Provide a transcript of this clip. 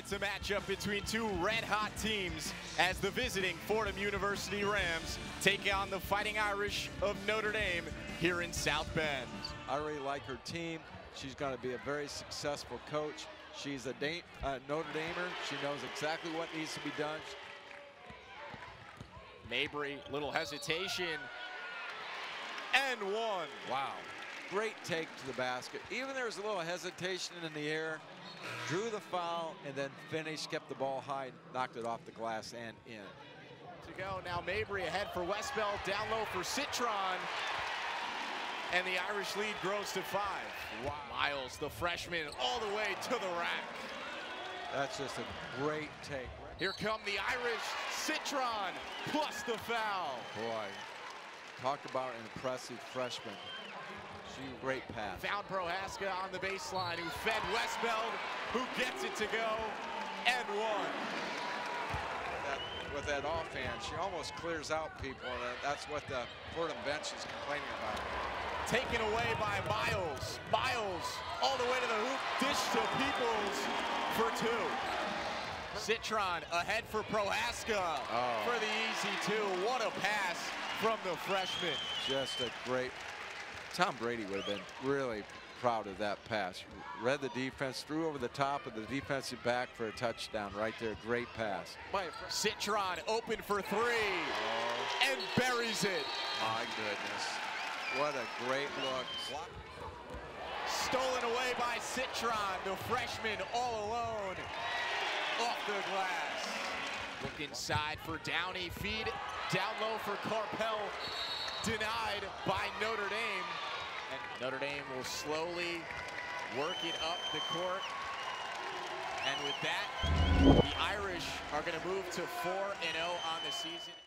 It's a matchup between two red-hot teams as the visiting Fordham University Rams take on the Fighting Irish of Notre Dame here in South Bend. I really like her team. She's going to be a very successful coach. She's a Dame, uh, Notre Damer. She knows exactly what needs to be done. Mabrey, little hesitation, and one. Wow. Great take to the basket. Even there was a little hesitation in the air, drew the foul, and then finished, kept the ball high, knocked it off the glass and in. To go now, Mabrey ahead for Westbeld, down low for Citron. And the Irish lead grows to five. Wow. Miles, the freshman, all the way to the rack. That's just a great take. Here come the Irish, Citron, plus the foul. Boy, talk about an impressive freshman. Great pass. Found Prohaska on the baseline, who fed Westbeld, who gets it to go, and one. That, with that offhand, she almost clears out people, that's what the Fordham bench is complaining about. Taken away by Miles. Miles all the way to the hoop, dish to Peoples for two. Citron ahead for Prohaska oh. for the easy two. What a pass from the freshman. Just a great Tom Brady would have been really proud of that pass. Read the defense, threw over the top of the defensive back for a touchdown right there. Great pass. Citron open for three oh. and buries it. My goodness. What a great look. Stolen away by Citron, the freshman all alone off the glass. Look inside for Downey, feed down low for Carpel, denied by Notre Dame. And Notre Dame will slowly work it up the court. And with that, the Irish are going to move to 4-0 on the season.